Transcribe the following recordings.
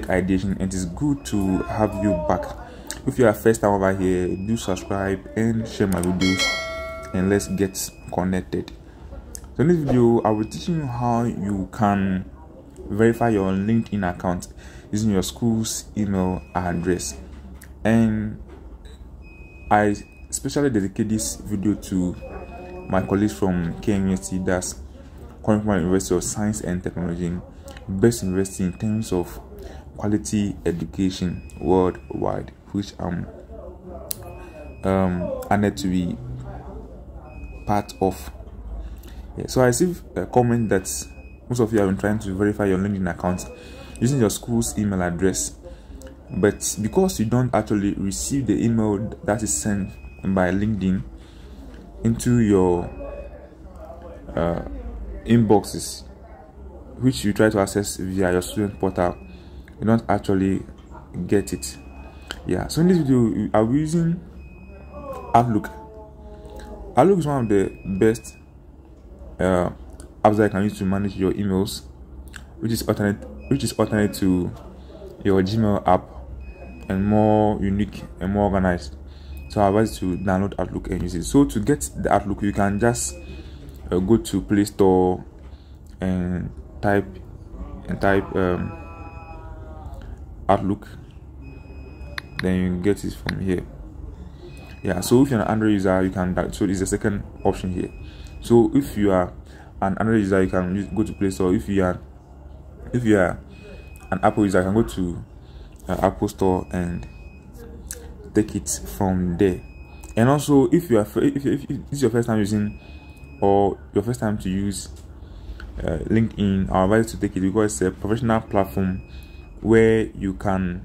tech ideation and it is good to have you back. If you are first time over here do subscribe and share my videos and let's get connected. So in this video i will teach you how you can verify your linkedin account using your school's email address. And i especially dedicate this video to my colleagues from KNUST, that's Kwame University of Science and Technology, best university in terms of quality education worldwide, which I'm um, honored to be part of. Yeah, so I see a comment that most of you have been trying to verify your LinkedIn account using your school's email address, but because you don't actually receive the email that is sent by LinkedIn into your uh, inboxes, which you try to access via your student portal, you don't actually get it. Yeah, so in this video, I'll be using Outlook. Outlook is one of the best uh, apps that you can use to manage your emails, which is alternate, which is alternate to your Gmail app and more unique and more organized so i advise to download outlook and use it so to get the outlook you can just uh, go to play store and type and type um, outlook then you get it from here. Yeah so if you're an android user you can that so it's the second option here. So if you are an android user you can go to play store. If you are if you are an apple user you can go to uh, apple store and take it from there. And also if you are if, if, if this is your first time using or your first time to use uh, linkedin i advise to take it because it's a professional platform where you can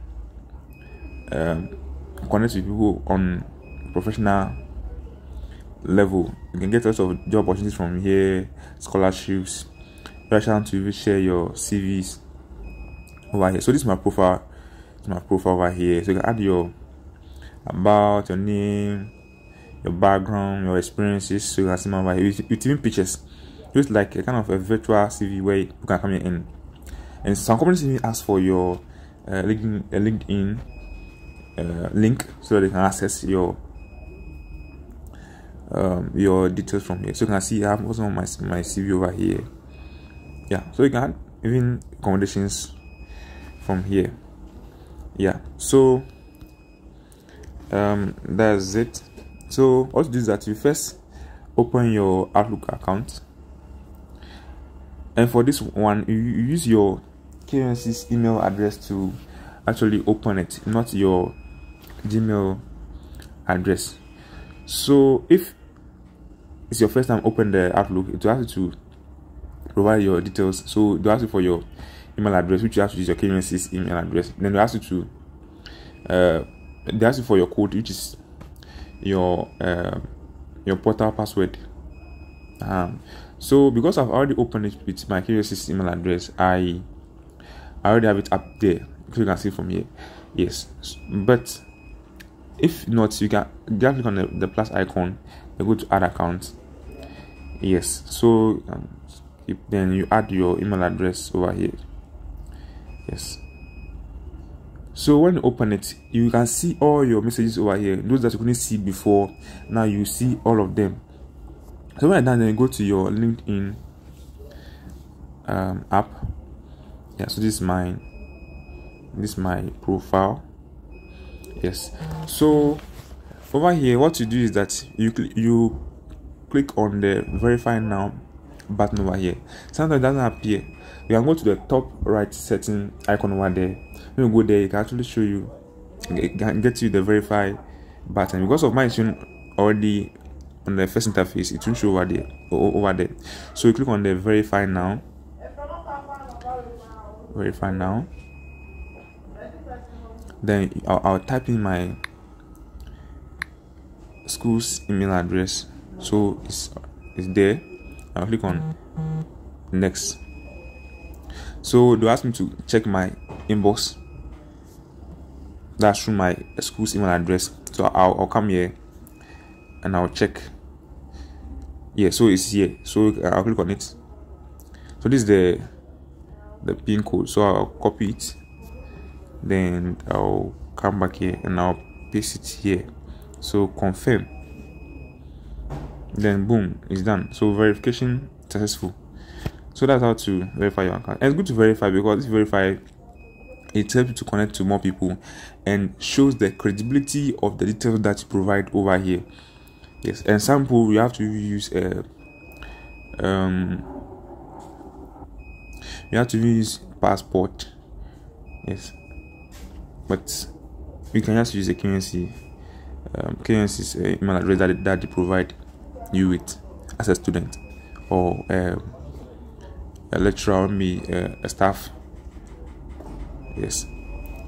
um, connect with people on professional level you can get lots of job opportunities from here scholarships chance to even share your cvs over here so this is my profile this is my profile over here so you can add your about your name, your background, your experiences, so you can see my with, with even pictures. Just like a kind of a virtual CV where you can come in. And some companies even ask for your uh, LinkedIn, uh, LinkedIn uh, link so that they can access your um, your details from here. So you can see I have also my my CV over here. Yeah, so you can even accommodations from here. Yeah, so um that's it so what to do is that you first open your outlook account and for this one you, use your KNUST's email address to actually open it not your gmail address. So if it's your first time open the outlook it will ask you to provide your details. So they ask you for your email address which you have to use your KNUST's email address. Then they ask you to uh, they ask you for your code which is your uh, your portal password. Um, so because i've already opened it with my KNUST email address i i already have it up there so you can see from here. Yes. But if not you can just click on the, the plus icon and go to add account. Yes. So um, then you add your email address over here. Yes. So when you open it you can see all your messages over here. Those that you couldn't see before now you see all of them. So when you're done then you go to your linkedin um, app yeah so this is my this is my profile. Yes. So over here what you do is that you you click on the verify now button over here. Sometimes it doesn't appear. You can go to the top right setting icon over there. When you go there it can actually show you it can get you the verify button. Because of mine showing already on the first interface it will show over there over there. So you click on the verify now verify now then I'll, I'll type in my school's email address. So it's it's there. I'll click on next. So they ask me to check my inbox. That's through my school's email address. So I'll, I'll come here and I'll check. Yeah so it's here. So I'll click on it. So this is the the pin code. So I'll copy it. Then I'll come back here and I'll paste it here. So confirm. Then boom it's done. So verification successful. So that's how to verify your account. And it's good to verify because if verify it helps you to connect to more people and shows the credibility of the details that you provide over here. Yes example you have to use a um you have to use passport. Yes. But you can just use a KNC um, KNC is a email address that, that they provide you with as a student or um, a lecturer or me uh, a staff. Yes.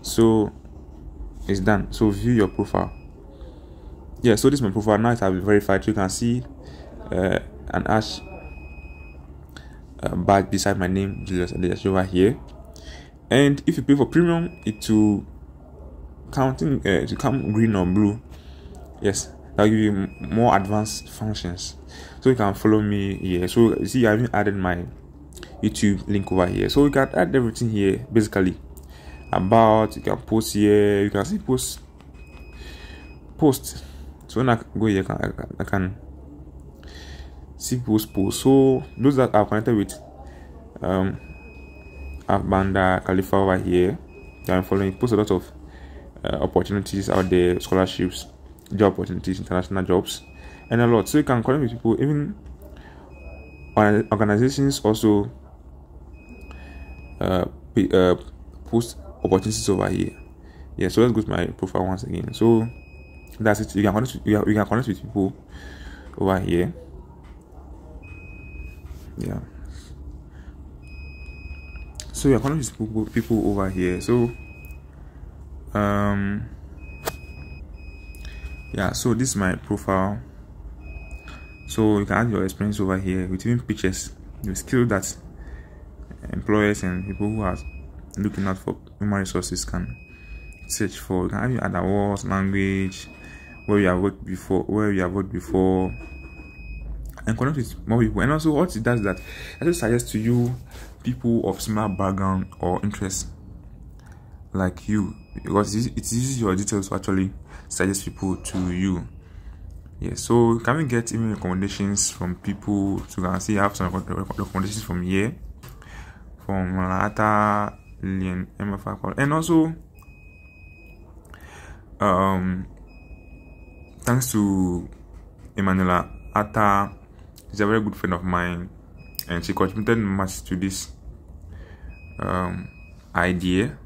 So it's done. So view your profile. Yeah so this is my profile. Now it has been verified. You can see uh, an ash uh, badge beside my name Julius Adedzashie over here. And if you pay for premium it will counting uh, to come green or blue. Yes that'll give you more advanced functions. So you can follow me here. So you see i haven't added my youtube link over here. So you can add everything here basically. About you can post here you can see post post. So when i go here i can, I can post so those that are connected with um Banda Khalifa over here I'm following post a lot of uh, opportunities out there scholarships job opportunities international jobs and a lot. So you can connect with people even organizations also uh, uh, post opportunities over here. Yeah so let's go to my profile once again. So that's it. You can connect you can connect with people over here yeah. So we are connecting with people, over here. So um yeah so this is my profile. So you can add your experience over here with even pictures the skill that employers and people who are looking out for human resources can search for. You can have your other words language where you have worked before where you have worked before and connect with more people. And also what it does that it just suggests to you people of similar background or interest like you because it uses your details to actually suggest people to you. Yeah so can we get even recommendations from people so you see? I have some recommendations from here. From Lata Lilian MFA and also um thanks to Emanuela Atta is a very good friend of mine. And she contributed much to this um, idea.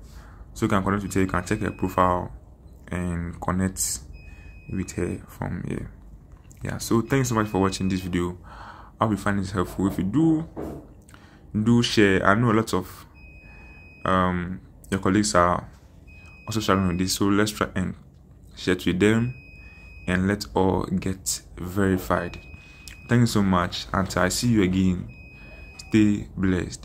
So you can connect with her you can check her profile and connect with her from here. Yeah so thanks so much for watching this video. I'll be finding this helpful. If you do do share. I know a lot of um your colleagues are also sharing with this. So let's try and share with them and let's all get verified thank you so much until i see you again. Stay blessed